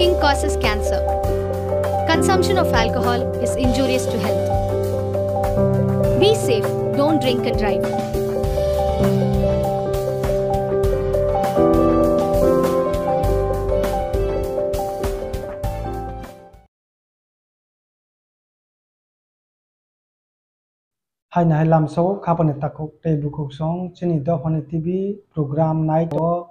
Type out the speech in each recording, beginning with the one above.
Smoking causes cancer. Consumption of alcohol is injurious to health. Be safe, don't drink and drive. hai nai lam so khapane takok te bukok song chini tv program to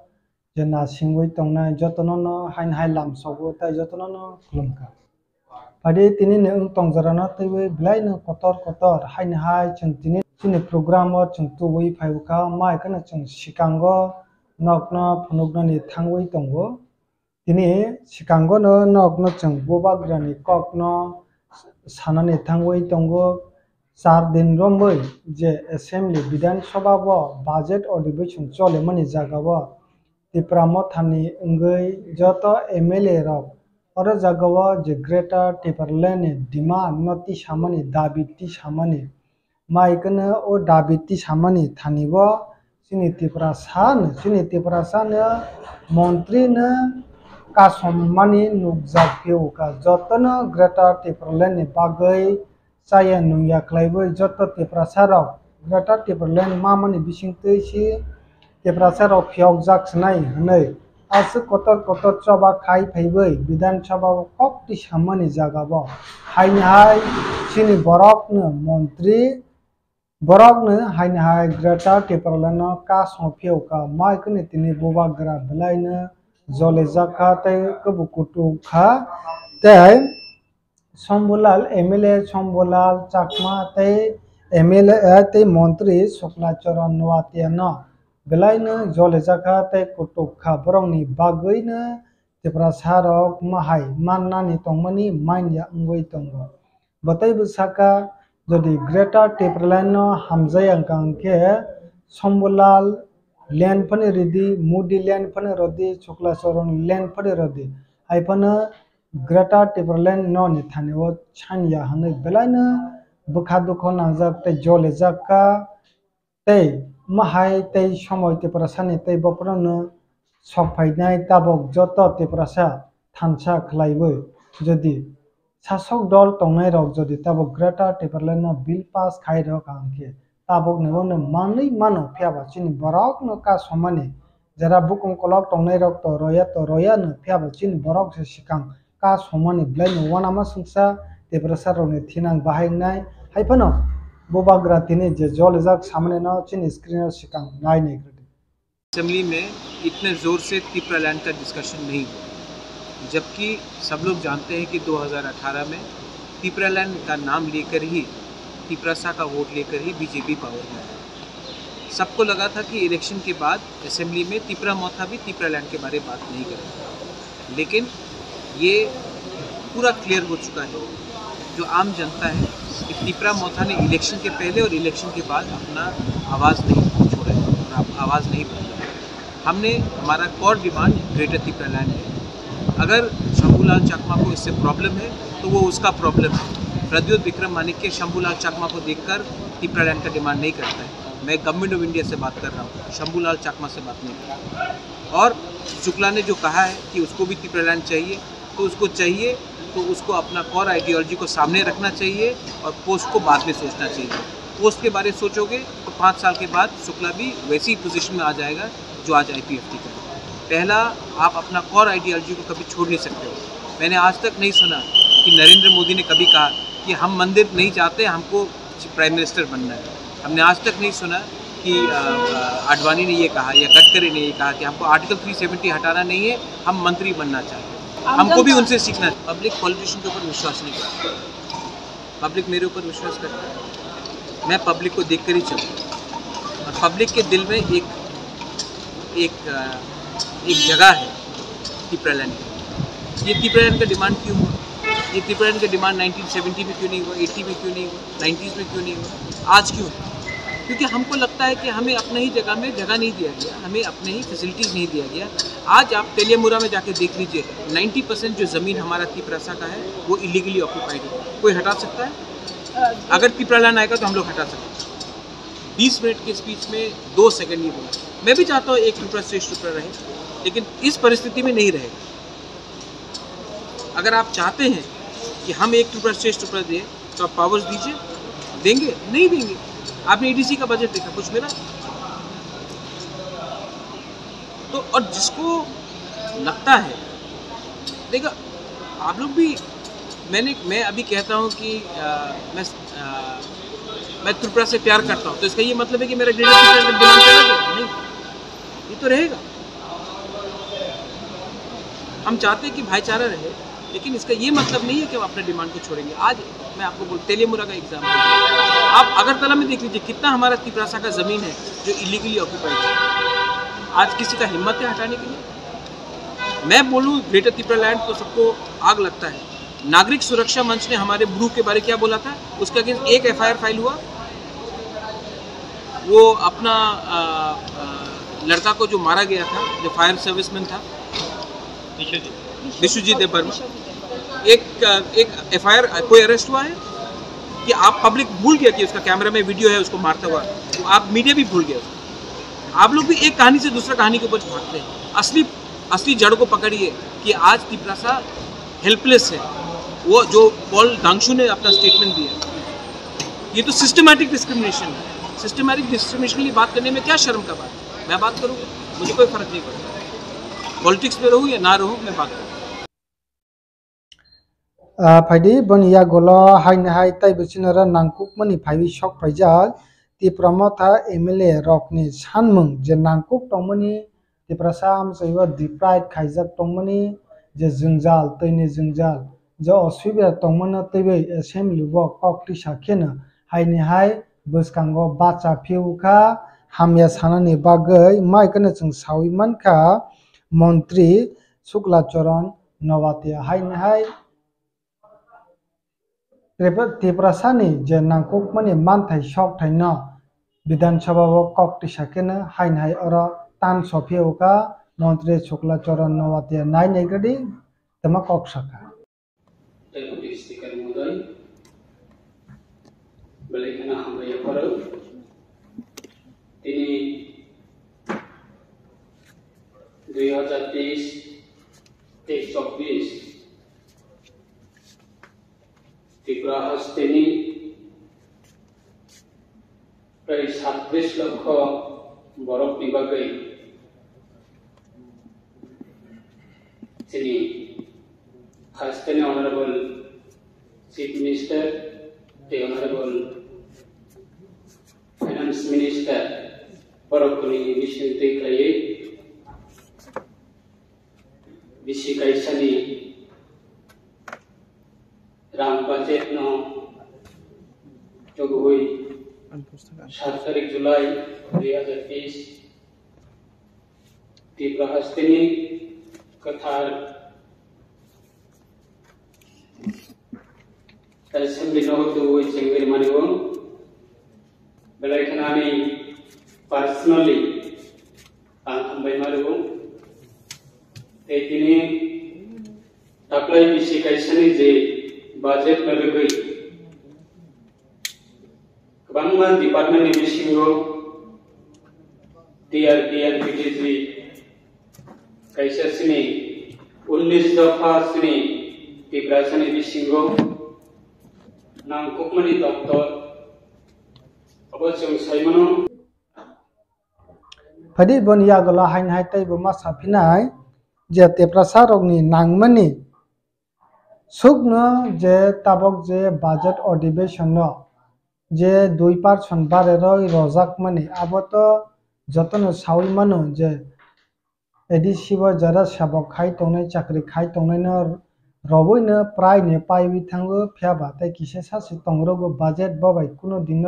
jena singwai tongnai jotono no hain hai lam so bo tai jotono no khulumka pade tini ne ung tongjarana teiwe blai no kotor kotor hai nai chung tini chini program o chung tuwai phaibuka mai kana chung sikango nokno phunukno ni thangwai tongo tini sikango no nokno chung bobagrani kokno sanani thangwai tongo চার দিন রম্বই যে assembly বিধানসভা budget অধিবেশন চলে মনি জায়গা ব ত্রিপুরাম Thani অঙ্গই যত MLA rock or জায়গা যে গ্রেটার টিপারল্যান্ড ডিমান্ড নতি সামানি দাবিটি সামানি মাইকনে ও দাবিটি সামানি থানিব চিনি ত্রিপুরা সান চিনি ত্রিপুরা সান মন্ত্রীনো কাসমমানি নুকজাকিউকা যতনো গ্রেটার টিপারল্যান্ড বাগৈ chaya nungya khlaibai joto teprasa rok greta teperlen mamani bisingtui si phiok jak snai hnai asuk kotor kotor choba khai phaibai বিধান সভা ককটি সামানি জাগাবো হাইনি হাই চিনি বরকনো হাইনি হাই গ্রেটা টেপারলানো কা সফিয়কা মাইকনে তিনি bobagra belaino jole jaka tai kubu kutu kha tai Shambhulal MLA Shambhulal Chakma তে MLA তে মন্ত্রী শুক্লাচরণ নোয়াতিয়ানো बेलायनो जलेजाखाते कुटुब खाबरंगनि बागैनो तेप्रासारक माहाय माननानि तंमनि माइनया अंगै तंग बतै बुसाका जदि ग्रेटर टेप्रालायनो हामजायांकांके सम्बुलाल ल्यान्डफोरनि रिदि मुदि ल्यान्डफोरनि रदि शुक्लाचरण ल्यान्डफोरनि रदि आइफोनो ग्रेटर टेप्रालायन ननि थानेव छानिया हनै। बेलैन बुखा दुख नांजाक जलेजाका तै nangjak tei সময় teprasani tei boprano sokfainai tabok joto teprasa thansa khlaibai যদি শাসক দল টংনাই রক যদি তাবো গ্রেটার টিপারল্যান্ড বিল পাস খাই রক আংকে তাবক নেবনে মানই মানো ফিয়াবা চিনি বরক ন কা সমানে যারা বুকুম কলক টংনাই রক তো রয়া তো রয়া ন ফিয়াবা চিনি বরক সে সিকাং ka somani blai no wana ma sungsa tebrasa roni thinang bahaingnai bobagra tini je jol jak samne no chin screen sikang nai nei grade assembly में इतने ज़ोर से तिपरा लैंड का डिस्कशन नहीं हुआ। जबकि सब लोग जानते हैं कि 2018 में तिपरा लैंड का नाम लेकर ही तिपरासा का वोट लेकर ही बीजेपी पावर में आया। सबको लगा था कि इलेक्शन के बाद असेंबली में तिपरा मोथा भी तिपरा लैंड के बारे में बात नहीं करेगा। लेकिन ये पूरा क्लियर हो चुका है। जो आम जनता है, कि तिपरा मोथा ने इलेक्शन के पहले और इलेक्शन के बाद अपना आवाज़ नहीं छोड़ा है और आवाज़ नहीं बदला हमने, हमारा core demand greater Tipraland है। अगर शंभूलाल चकमा को इससे प्रॉब्लम है तो वो उसका प्रॉब्लम है। प्रद्युत विक्रम मानिक्य शंभूलाल चकमा को देखकर तिपरा लैंड का डिमांड नहीं करता है। मैं गवर्नमेंट ऑफ़ इंडिया से बात कर रहा हूँ, शंभूलाल चकमा से बात नहीं कर रहा और शुक्ला ने जो कहा है कि उसको भी तिपरा लैंड चाहिए तो उसको चाहिए तो उसको अपना कॉर आइडियोलॉजी को सामने रखना चाहिए और पोस्ट को बाद में सोचना चाहिए। पोस्ट के बारे में सोचोगे तो पाँच साल के बाद शुक्ला भी वैसी पोजीशन में आ जाएगा जो आज आई पी का पहला, आप अपना कॉर आइडियोलॉजी को कभी छोड़ नहीं सकते। मैंने आज तक नहीं सुना कि नरेंद्र मोदी ने कभी कहा कि हम मंदिर नहीं चाहते, हमको प्राइम मिनिस्टर बनना है। हमने आज तक नहीं सुना कि आडवाणी ने ये कहा या गडकरी ने ये कहा कि हमको आर्टिकल 370 हटाना नहीं है, हम मंत्री बनना चाहते हमको भी उनसे सीखना है। पब्लिक पॉलिटिशियन के ऊपर विश्वास नहीं करता। पब्लिक मेरे ऊपर विश्वास करता है। मैं पब्लिक को देख कर ही चलता और पब्लिक के दिल में एक एक एक जगह है तिप्रलैंड ये तिप्रलैंड का डिमांड क्यों हुआ? ये तिप्रलैंड का डिमांड 1970 में क्यों नहीं हुआ? 80 में क्यों नहीं हुआ? 90s में क्यों नहीं हुआ? आज क्यों है? क्योंकि हमको लगता है कि हमें अपने ही जगह में जगह नहीं दिया गया, हमें अपने ही फैसिलिटीज़ नहीं दिया गया। आज आप तेलियामुरा में जाके देख लीजिए 90 परसेंट जो ज़मीन हमारा तिपरासा का है, वो इलीगली ऑक्यूपाइड है। कोई हटा सकता है? अगर तिपरा लैंड आएगा तो हम लोग हटा सकते हैं। बीस मिनट के स्पीच में दो सेकंड नहीं बोला। मैं भी चाहता हूँ एक टुकड़ा श्रेष्ठ टुकड़ा रहे, लेकिन इस परिस्थिति में नहीं रहेगा। अगर आप चाहते हैं कि हम एक टुकड़ा श्रेष्ठ टुकड़ा दें तो आप पावर्स दीजिए। देंगे? नहीं देंगे। आपने ईडीसी का बजट देखा कुछ मिला? तो और जिसको लगता है देखा आप लोग भी मैंने मैं अभी कहता हूँ कि आ, मैं आ, मैं त्रिपुरा से प्यार करता हूँ तो इसका ये मतलब है कि मेरा ग्रेटर डिमांड नहीं ये तो रहेगा। हम चाहते हैं कि भाईचारा रहे लेकिन इसका ये मतलब नहीं है कि हम अपने डिमांड को छोड़ेंगे। आज मैं आपको बोल तेलियामुरा का एग्ज़ाम्पल आप अगरतला में देख लीजिए कितना हमारा तिपरासा का ज़मीन है जो इलीगली ऑक्यूपाइड है। आज किसी का हिम्मत है हटाने के लिए? मैं बोलूँ ग्रेटर तिपरा लैंड तो सबको आग लगता है। नागरिक सुरक्षा मंच ने हमारे ब्रू के बारे क्या बोला था? उसके अगेंस्ट एक एफआईआर फ़ाइल हुआ। वो अपना आ, आ, लड़का को जो मारा गया था जो फायर सर्विसमैन था। विश्वजीत देव वर्मा एक एक एफआईआर कोई अरेस्ट हुआ है? कि आप पब्लिक भूल गया कि उसका कैमरा में वीडियो है, उसको मारता हुआ। तो आप मीडिया भी भूल गया आप लोग भी एक कहानी से दूसरा कहानी के ऊपर भागते हैं। असली असली जड़ को पकड़िए कि आज तिपरासा हेल्पलेस है। वो जो पॉल दांगशु ने अपना स्टेटमेंट दिया। ये तो सिस्टमैटिक डिस्क्रिमिनेशन है। सिस्टमैटिक डिस्क्रिमिनेशन की बात करने में क्या शर्म का बात है? मैं बात करूँगा। मुझे कोई फ़र्क नहीं पड़ता। पॉलिटिक्स में रहूँ या ना रहूँ, मैं बात करूँ फाइदि बनिया गलो हाइने हाइ ताइ बिचिनरा नांकुक मनि फाइबि शक फाइजाक तिप्रमथा एमएलए रकनि सानमung जे नांकुक तंमनि तिप्रसाम सैबो डिप्राइड खाइजाक तंमनि जे जोंजाल, तैनि जोंजाल, जे असुबिदा तंमनो तैबै एसेम्बली बो ककटि साखेनो हाइने हाइ बसकांगो बाचा फिउखा हामया सानानि बागै माइकनो जों सावि मानखा मन्त्रि शुक्लाचरण नवातिया हाइने हाइ त्रिपुरासानि जे नांकुकमानि मानथाइ शक थाइनो विधानसभा ककटि साखेनो हाइने हाइ अर तान सफियावका मन्त्रि शुक्लाचरण नवातिया नाइ नाइगदि तमा कक साखा Deputy Speaker Mudoy, balik na hambay ako তিনি দুই হাজার তেইশ তেইশ চব্বিশ প্রায় সাতত্রিশ লক্ষ বরফ বিভাগে তিনি Honorable Chief Minister, the Honorable Finance Minister, Barakuni Mission Teklaye, Bisi Kaisani, Budget no, Jogohui, সাত তারিখ জুলাই দুই হাজার তেইশ তীব্র হস্তিনী কথার assembly no to which Engir Maniwong. But I can only personally ang by Maniwong. Tetini apply bisi kaisani je budget na lagay. Kabangman department ni bisingo DRD and PTG kaisa sini 19 दफा sini tibrasani bisingo nangkukmani doktor अवश्य साइमनो फाइदि बनिया गलो हाइने high ताइ बमा साफिनाय जे तेप्रासा रगनि नांगमानि Sugna je tabok je budget অধিবেশন, যে দুই পার শনিবারের রজাক মানে আবত যতন সাউল মানু, যে এডি শিব যারা সাবক খাই তংনাই চাকরি খাই তংনাই না রবই না প্রায় নে পাইবি থাঙ্গো ফিয়াবা তাই কিসে সাসি তংরগো বাজেট বাবাই কোনো দিন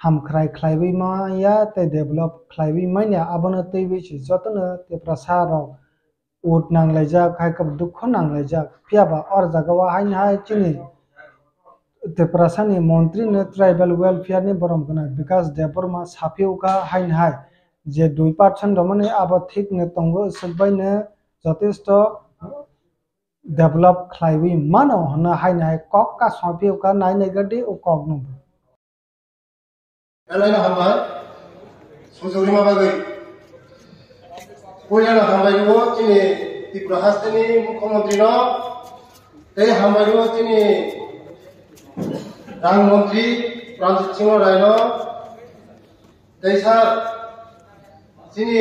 হামখ্রাই খ্লাইবি মাইয়া তাই ডেভেলপ খ্লাইবি মাইয়া আবনা তৈবেছি যতন তে প্রসার उद नांगलाइजाक दुख नांगलाइजाक और जगवा मंत्री ने ट्राइबल वेलफेयर मन्थ्रिनो ट्राइबेल वेलफेयारनि बरमगोना बिकास देबरमा साफिउका हाइन हाय। जे दुई पार्सेन्ट दमनि आबाद थिकनो तंगो सोब्बायनो जथेष डेवलप खाई मानो होनो हाइन हाय कक का साफिउका नायनायगदि उ कक नंबर কল্যাণ সামাজিক তিনি তি প্রশাসনী মুখ্যমন্ত্রী ন এই সামাজিক তিনি প্রধানমন্ত্রী প্রাণজিৎ সিং রায় নই স্যার তিনি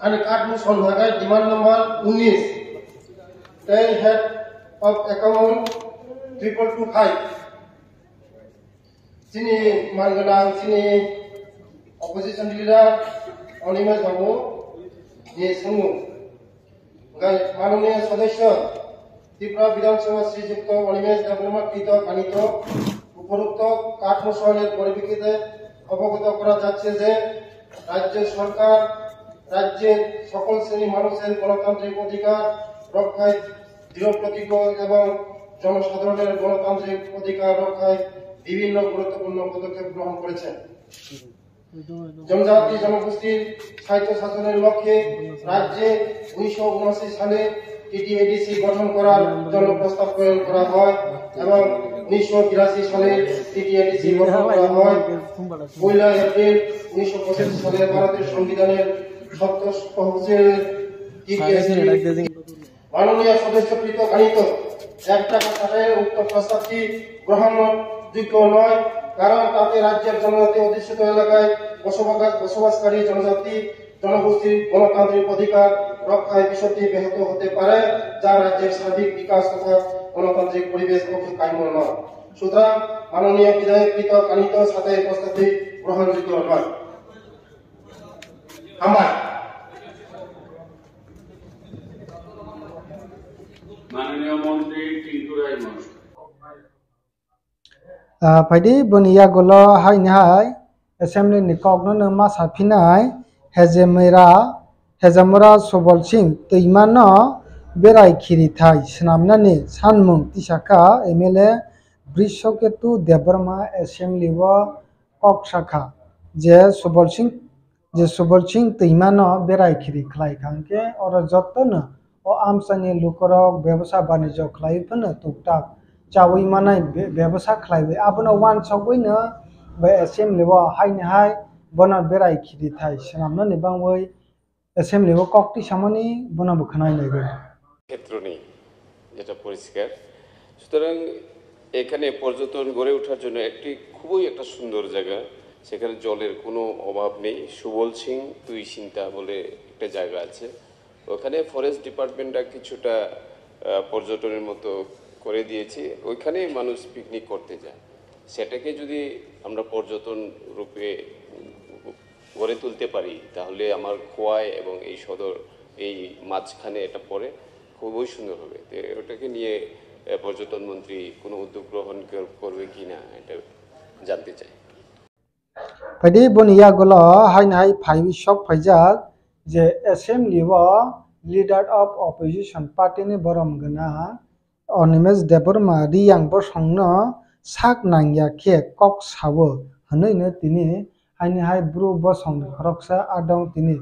আমি কাঠ মু সন্ধ্যাকে ডিমান্ড নম্বর উনিশ এই head of account triple two five তিনি মানগোনা তিনি অপজিশন লিডার অনিমেষ বাবু সিংহ মাননীয় সদস্য, ত্রিপুরা বিধানসভা শ্রীযুক্ত অনিমেষ দেববর্মা কৃত কানিত উপরোক্ত কাঠমোসনের পরিপ্রেক্ষিতে অবগত করা যাচ্ছে যে রাজ্য সরকার রাজ্যের সকল শ্রেণি মানুষের গণতান্ত্রিক অধিকার রক্ষায় দৃঢ় প্রতিজ্ঞ এবং জনসাধারণের গণতান্ত্রিক অধিকার রক্ষায় বিভিন্ন গুরুত্বপূর্ণ পদক্ষেপ গ্রহণ করেছেন। জনজাতি জনগোষ্ঠীর স্বায়ত্ত শাসনের লক্ষ্যে রাজ্যে উনিশশো উনআশি সালে টিটিএডিসি গঠন করার জন্য প্রস্তাব প্রয়োগ করা হয় এবং উনিশশো বিরাশি সালে টিটিএডিসি গঠন করা হয় পয়লা এপ্রিল উনিশশো পঁচাশি সালে ভারতের সংবিধানের মাননীয় সদস্যকৃত গাণিত এক টাকা ছাড়াই উক্ত প্রস্তাবটি গ্রহণযোগ্য নয় কারণ তাতে রাজ্যের জনজাতি অধিষ্ঠিত এলাকায় বসবাস বসবাসকারী জনজাতি জনগোষ্ঠীর গণতান্ত্রিক অধিকার রক্ষায় বিষয়টি ব্যাহত হতে পারে, যা রাজ্যের সার্বিক বিকাশ তথা গণতান্ত্রিক পরিবেশ পক্ষে কাম্য নয়। সুতরাং মাননীয় বিধায়কৃত কানিত সাথে প্রস্তাবটি গ্রহণযোগ্য নয়। আমার মাননীয় মন্ত্রী টিঙ্কু রায় মহাশয় faidi buniya golo hai ni hai assembly ni kok no no ma sa phinai hejemera hejamura sobol singh tuima no berai khiri thai snamna ni sanmung tisaka mla brishoketu debarma assembly o kok shakha je sobol singh যে সুবল সিং তৈমানো বেড়াই খিরি খাই খাঙ্কে ওর যত্ন ও আমসানি লুকরক ব্যবসা বাণিজ্য খাই ফেন টুকটাক মানাই ব্যবসা খাইবে আবনো ওয়ান বে এসেম্বলি ও হাইনি হাই বনা বেড়াই খিরি থাই ওই এসেম্বলি ও ককটি সামনি বনা বুখানাই নাইবে ক্ষেত্র নেই যেটা পরিষ্কার সুতরাং এখানে পর্যটন গড়ে ওঠার জন্য একটি খুবই একটা সুন্দর জায়গা সেখানে জলের কোনো অভাব নেই সুবল সিং তুই চিন্তা বলে একটা জায়গা আছে ওখানে ফরেস্ট ডিপার্টমেন্টটা কিছুটা পর্যটনের মতো করে দিয়েছি ওইখানে মানুষ পিকনিক করতে যায়। সেটাকে যদি আমরা পর্যটন রূপে গড়ে তুলতে পারি, তাহলে আমার খোয়াই এবং এই সদর, এই মাঝখানে এটা পড়ে খুবই সুন্দর হবে। তো ওটাকে নিয়ে পর্যটন মন্ত্রী কোনো উদ্যোগ গ্রহণ কর- করবে কি না, এটা জানতে চাই। ফাইদি বনিয়া গলো হাইনি হাই ফাইবি শক ফাইজাক, যে এসেম্বলি ও লিডার অফ অপোজিশন পার্টিনি বরম গনা। অনিমেশ দেবর্মা রিয়াং বসংনো সাক নাংয়া খে কক সাবো হনৈনো তিনি হাইনি হাই ব্রু বসং খরকসা আদং তিনি।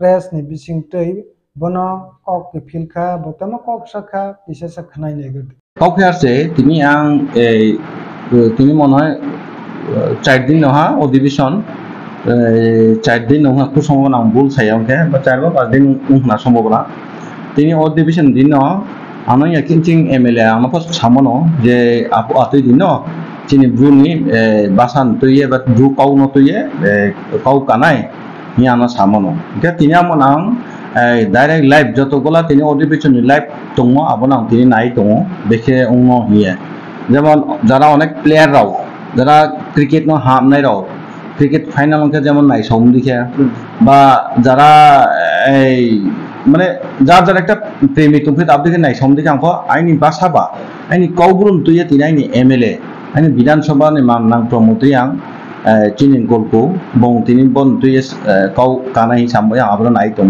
Press bising tei bono kok ke filka botama kok saka bisesa khanai neged কাউকে আসছে তিনি আং এই, তিনি মনে হয় চার দিন নহা অধিবেশন চার দিন নহা খুব সম্ভাবনা ভুল আমাকে বা চার বা পাঁচ দিন উহনা সম্ভাবনা তিনি অধিবেশন দিন 아는 야킨칭 MLA 아마 퍼스 참어노 제 아포 아토이디노 চিনি ব্রুনি বাসান তৈয়ে বা ব্রু কাউ ন তৈয়ে কাউ কানাই নিয়ে আনা সামনো এটা তিনি আমার আং ডাইরেক্ট লাইভ যতগুলা তিনি অধিবেচনী লাইভ দङ আপনার তিনি নাই দङ দেখে অন্য হিয়ে যেমন যারা অনেক প্লেয়ার রাও যারা ক্রিকেট ন হামনাই রাও ক্রিকেট ফাইনালকে যেমন নাই সম দিকে বা যারা এই মানে যার যার একটা প্রেমিক তুমি আপদিকে নাই সম দিকে আঙ্ক আইনি বাসাবা আইনি কৌগুরুন তুইয়ে তিনি আইনি এম এল এ আইনি বিধানসভা ni মান নাং প্রমোত্রি আং চিনি গল্প বং তিনি বন তুইয়ে কৌ কানাই সাময় আবরণ নাই দङ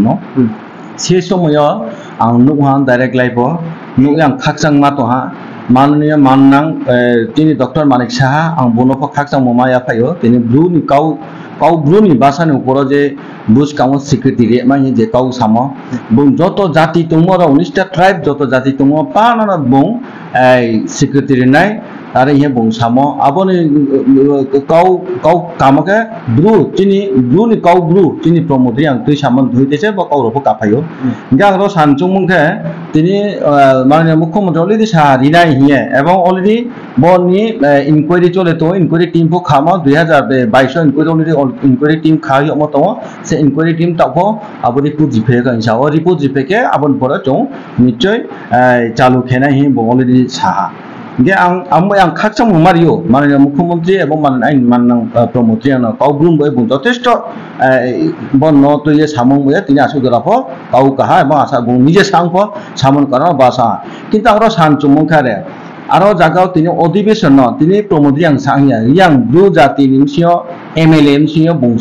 সে সময়ও আং নুকহা ডাইরেক্ট লাইফ নুক আং খাকসাং মা তহা মাননীয় মাননাং তিনি ডক্টর মানিক সাহা আং বনফ খাকসাং মমায়া ফাইও তিনি কাউ ব্লুনি বাসানি উপর যে বুজ কাউন্ট সিক্রেটারি মানে যে কৌ সাম। বং যত জাতি र উনিশটা ar ইয়ে বংশাম আপনি কৌ কৌ কামকে ব্রু চিনি ব্রু নি কৌ ব্রু চিনি chini promotri তুই tui ধুইতেছে dhuiteche ba kau ropo kapayo ga ro sanchung mungke tini মাননীয় মুখ্যমন্ত্রী অলরেডি সাহারি নাই হিয়ে এবং অলরেডি বনি ইনকোয়ারি চলে তো ইনকোয়ারি টিম ফো খাম দুই হাজার বাইশ ইনকোয়ারি অলরেডি ইনকোয়ারি টিম খাই অম তো সে ইনকোয়ারি টিম তাকো আপনি রিপোর্ট জিপে ইনসা ও রিপোর্ট জিপে কে আবার বড় চৌ নিশ্চয় চালু খেনা হি অলরেডি সাহা। 게 앙, 안무 양 각성 말이요. 만약 মুখ্যমন্ত্রী এবং মান আইন মাননাং প্রমন্ত্রী আন কাউগ্রুম বই বুন যথেষ্ট বন্য তো ইয়ে সামং বই তিনি আসু গলাপ কাউ কাহা এবং আসা গুণ নিজে সাংপ সামন কারণ বা সাহা কিন্তু আমরা সান চুমুখারে আরও জাগাও তিনি অধিবেশন, তিনি প্রমোদ ইয়াং সাংয়া, ইয়াং ব্রু জাতি নিমসিও এম এল এম সিও বুং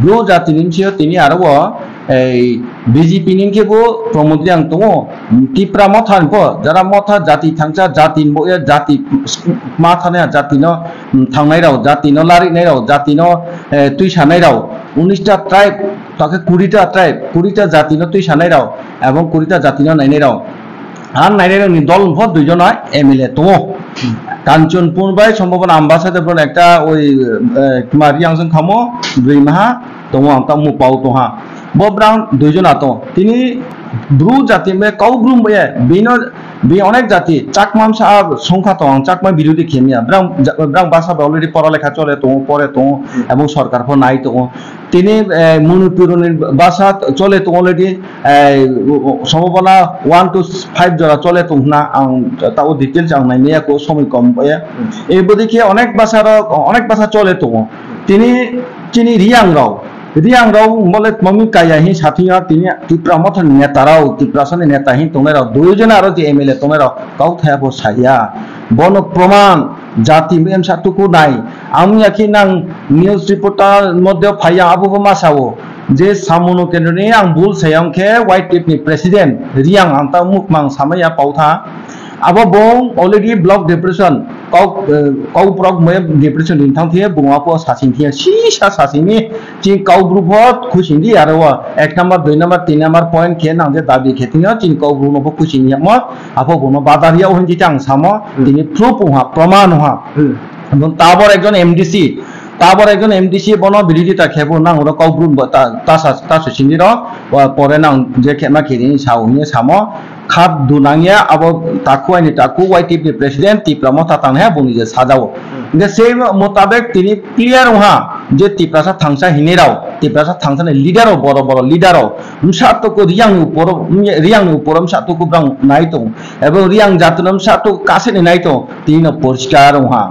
ব্রু জাতি নিমসিও তিনি আরও এই বিজেপি নিমকেবো প্রমোদ ইয়াং তো টিপ্রা মথান প যারা মথা জাতি থাংচা, জাতি জাতি মা থানা জাতি ন থাংনাই রাও, জাতি ন লারিনাই রাও, জাতি ন তুই সানাই রাও। উনিশটা ট্রাইব, তাকে কুড়িটা ট্রাইব, কুড়িটা জাতি ন তুই সানাই রাও, এবং কুড়িটা জাতি ন নাইনাই রাও। আর নাইরানি দল ভোট দুইজন হয়। এমএলএ তো কাঞ্চন কাঞ্চনপুরবাই সম্ভবত আম্বাসাদেবর একটা ওই তোমার ইয়াংজন খামো দুই মাহা তো আমতা মু পাও তো হা বব রাউন্ড দুইজন আত। তিনি ব্রু জাতি মে কৌ গ্রুম বয়ে বিন বি অনেক জাতি। চাকমাম সাহাব সংখ্যা তো চাকমা বিরোধী খেমিয়া। ব্রাং ব্রাং বাসা অলরেডি পড়ালেখা চলে তো পরে তো এবং সরকার নাই তো। তিনি মণিপুরের বাসা চলে তো অলরেডি সম্ভাবনা ওয়ান টু ফাইভ জরা চলে তো না তাও ডিটেলস আং নাই নিয়ে সময় কম এই বদিকে অনেক বাসার অনেক বাসা চলে তো। তিনি চিনি রিয়াং রাও রিয়াং রাও বলে, মমি কায়া হি সাথিয়া তিনি ত্রিপুরা মত নেতারাও ত্রিপুরাসনে নেতা হি তোমেরাও দুইজন আরও যে এমএলএ তোমেরাও কাউ থায়াবো সাইয়া বন প্রমাণ জাতি মেম সাতুকু নাই। আমি আখি নাং নিউজ রিপোর্টার মধ্যে ফাইয়া আবু মাসাও যে সামুনো কেন্দ্রনি আং বুল সায়াংখে হোয়াইট টিপনি প্রেসিডেন্ট রিয়াং আন্তা মুখমাং সামাইয়া পাউথা bong already block depression kau kau prok me depression din thang thie bunga po sasing thie si sa sasing ni chi kau group hot khusin di aro wa এক নাম্বার দুই নাম্বার তিন number point খে নাং যে দাবি খেতিং চিন কau group no khusin ni mo abo bono বাদারিয়া হইন জি চাং সামো তিনি প্রুফ হা প্রমাণ হা এবং তারপর একজন এমডিসি তারপর একজন এমডিসি বন বিরোধিতা খেবো নাং, ওরা কাউ গ্রুপ তা তা সুসিনি র পরে নাং, যে খেমা খেদিনি সাউনি সামো। খাপ দুনাঙিয়া, আবো তাকু আইনি তাকু ওয়াইটিপি প্রেসিডেন্ট তিপ্রামো তাতাং হ্যাঁ বনি যে সাজাও যে সেই মোতাবেক তিনি ক্লিয়ার হা যে তিপ্রাসা থাংসা হিনেরাও তিপ্রাসা থাংসানে লিডারও বড় বড় লিডারও সাতকু রিয়াং উপর রিয়াং উপর সাতকু নাইতো এবং রিয়াং জাতনম সাতকু কাছে নাইতো তিনি পরিষ্কার হা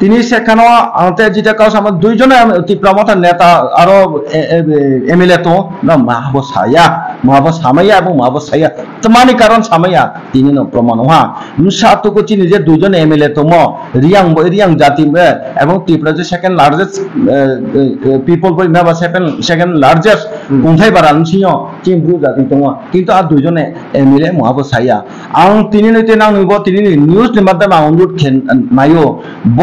তিনি সেখানেও আনতে যেটা কাজ আমার দুইজনে তীব্রমতা নেতা আরও এমএলএ তো না মাহব সায়া মাহব সামাইয়া এবং মাহব সাইয়া। তোমানি কারণ সামাইয়া তিনি প্রমাণ হা সাতুকু চিনি যে দুইজন এমএলএ তো রিয়াং রিয়াং জাতি এবং ত্রিপুরা যে সেকেন্ড লার্জেস্ট পিপল বই মেবা সেকেন্ড সেকেন্ড লার্জেস্ট সিও চিমব্রু জাতি দङ কিন্তু আর দুইজনে এমএলএ মাহব সাইয়া আং তিনি নইতে নাং নইব তিনি নিউজ নিমাদাম আং অনুরোধ নাইও। ব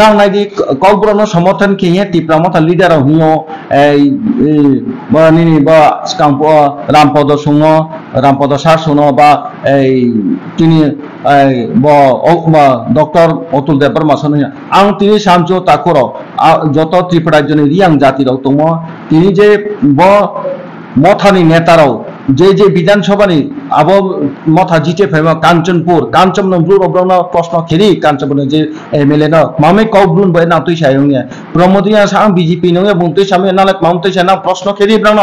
নাংনাইদি কলব্রনো সমর্থন খেয়ে টিপ্রামতা লিডার হিও, এই নিনি বা রামপদ সুঙ রামপদ সার শুন বা এই, তিনি ডক্টর অতুল দেবর মাসন আং তিনি সামচো তাকুর যত ত্রিপুরা জন রিয়াং জাতির দङ তিনি যে ব মথানি নেতারাও, যে যে বিধানসভানি আব মথা জিতে ফেম কাঞ্চনপুর, কাঞ্চন প্রশ্ন খেরি কাঞ্চনপুর যে এমএলএ ন মামে কৌ ব্রুন বই না তুই সাই নে প্রমোদিয়া সাং বিজেপি নঙ্গে বুং তুই সামে নালে মাম তুই সাই না, প্রশ্ন খেরি ব্রন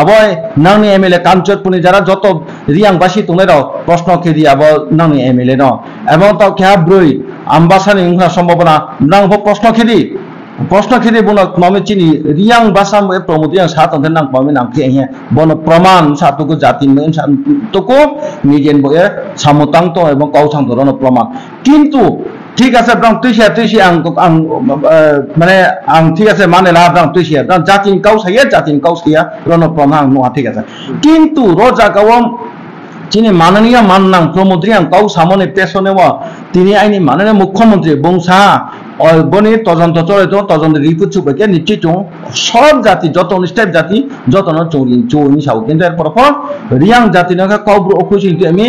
আবয় নাংনি এমএলএ কাঞ্চনপুরনি যারা যত রিয়াং বাসি তুলে রাও প্রশ্ন খেরি আব নাংনি এমএলএ ন এবং তাও খেয়া ব্রই আমবাসানি সম্ভাবনা নাং প্রশ্ন খেরি খেতে বন মামে চিনি রিয়াং বাসা মে প্রমোদিয়াং সাত অন্তে নাং মামে নাং কে হে বন প্রমাণ সাতুকু জাতি মে সাতুকু নিজেন বয়ে সামতাং তো এবং কৌসাং ধরন প্রমাণ কিন্তু ঠিক আছে ব্রাং আং আং মানে আং, ঠিক আছে মানে ব্রাং ব্রাং জাতিন কাউসাইয়া জাতিন কাউসাইয়া রন প্রমাণ ঠিক আছে। কিন্তু যিনি মাননীয় কাউ সামনে পেছনে তিনি আইনি মাননীয় মুখ্যমন্ত্রী বংশা বনি তদন্ত চলে তো তদন্ত রিপোর্ট চুপে নিশ্চিত সব জাতি, যত স্টেপ জাতি, যত চৌরি চৌনি সাও কিন্তু এরপর পর রিয়াং জাতি নাকা কব্র অকুশিল আমি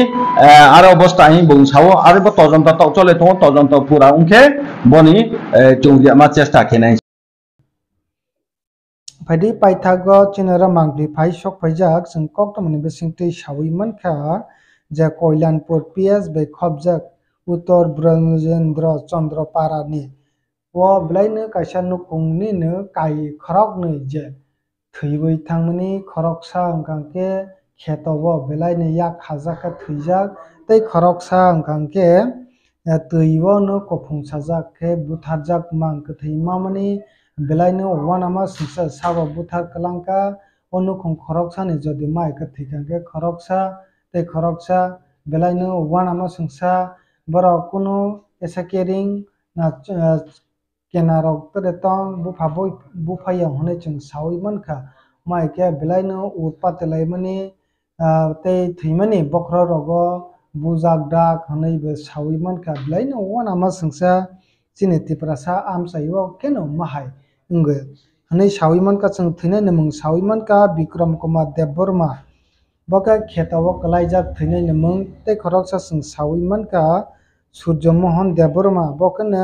আর অবস্থা আমি বং সাও আর তদন্ত চলে তো তদন্ত পুরা উনকে বনি চৌরি আমার চেষ্টা খেনাই 어블라이는 가샤누 공니는 까이 커럭는 이제 트이고 이탕문이 커럭사 응강께 개떠워 블라이는 약 하자카 트이작 때이 커럭사 응강께 트이워는 고풍사자케 부타작 망크 트이마문이 블라이는 오와나마 스사 사바 부타 클랑까 অনুকম খরকসানি যদি মাইকে থিকাঙ্কে খরকসা তে খরকসা বেলাইনো ওয়ান আমা সংসা বড় কোনো এসা কেরিং না केनारक तरेतं बुफाबोय बुफाय हने चं सावयमनखा माइके बिलाइनो उत्पातलायमनि ते थैमनि बख्र रग बुजाक दाक हनैबो सावयमनखा बिलाइनो वनामा संसा चिनेति प्रासा आम सायव केनो माहाय इंगे हनै सावयमनखा चं थैने नमंग सावयमनखा विक्रम कुमार देवबर्मा बका खेतव कलाइजा थैने नमंग ते खरक सा सं सावयमनखा सूर्यमोहन देवबर्मा बकना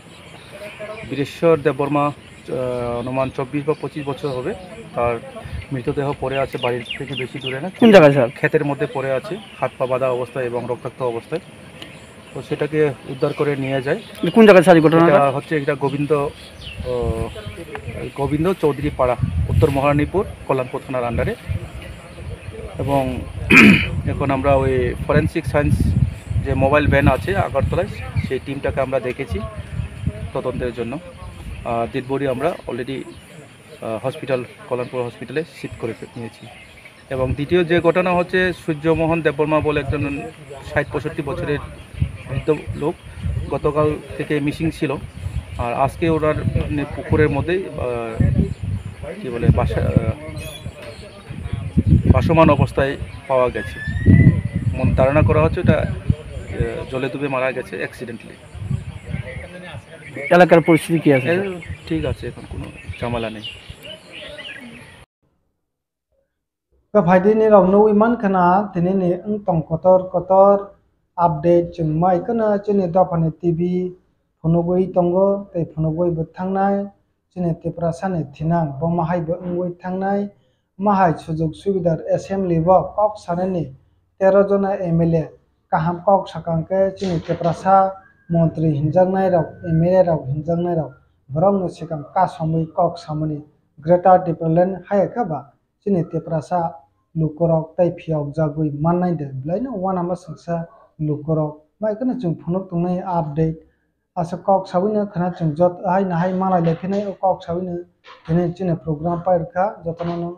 বীরেশ্বর দেববর্মা অনুমান চব্বিশ বা পঁচিশ বছর হবে। তার মৃতদেহ পড়ে আছে বাড়ির থেকে বেশি দূরে না। কোন জায়গায় স্যার? ক্ষেতের মধ্যে পড়ে আছে হাত পা বাঁধা অবস্থায় এবং রক্তাক্ত অবস্থায়। তো সেটাকে উদ্ধার করে নিয়ে যায়। কোন জায়গায় স্যার এই হচ্ছে এটা গোবিন্দ গোবিন্দ চৌধুরী পাড়া উত্তর মহারানীপুর কল্যাণপুর থানার আন্ডারে এবং এখন আমরা ওই ফরেন্সিক সায়েন্স যে মোবাইল ভ্যান আছে আগরতলায় সেই টিমটাকে আমরা দেখেছি। তদন্তের জন্য বডি আমরা অলরেডি হসপিটাল কল্যাণপুর হসপিটালে শিফট করে নিয়েছি। এবং দ্বিতীয় যে ঘটনা হচ্ছে সূর্যমোহন দেববর্মা বলে একজন ষাট পঁয়ষট্টি বছরের বৃদ্ধ লোক গতকাল থেকে মিসিং ছিল। আর আজকে ওনার মানে পুকুরের মধ্যেই কি বলে বাসা ভাসমান অবস্থায় পাওয়া গেছে। মন ধারণা করা হচ্ছে আহ, জলে ডুবে মারা গেছে অ্যাক্সিডেন্টলি এলাকার পরিস্থিতি কি আছে ঠিক আছে এখন কোনো ঝামেলা নেই no iman khana tini ni ung tong kotor kotor update chung mai kana chini dapane tv phunugoi tongo tei phunugoi bo thangnai chini tipra sane thinang bo mahai bo ungoi thangnai mahai sujog subidar assembly bo kok sanani 13 jona mla मंत्री हिन्जांनाय राव, M L A राव हिन्जांनाय राव भरमनो सिगां कासमै कक्सामनि ग्रेटार development जिन्हें जोंनि तेप्रासा लुकरक टाइफियाव जागुइ माननायदो वन वानामा सोंसा लुकरक। माइखौनो जो फनक दंनाय आपडेट। आस कक सावैनो खाना जो जत हाय नाहाय कक सावैनो जिन्हें प्रोग्राम पाई पायरखा जतनानो।